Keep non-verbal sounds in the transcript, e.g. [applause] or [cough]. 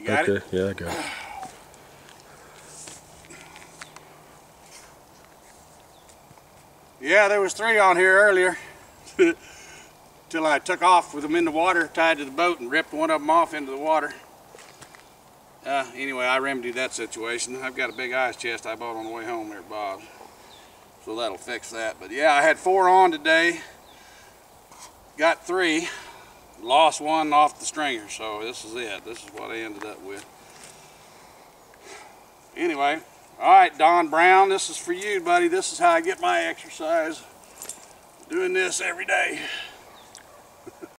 You got okay, it? yeah, I got it. Yeah, there was three on here earlier. [laughs] Till I took off with them in the water, tied to the boat, and ripped one of them off into the water. Uh, anyway, I remedied that situation. I've got a big ice chest I bought on the way home there, Bob. So that'll fix that. But yeah, I had four on today. Got three. Lost one off the stringer, so this is it. This is what I ended up with. Anyway, all right, Don Brown, this is for you, buddy. This is how I get my exercise. Doing this every day.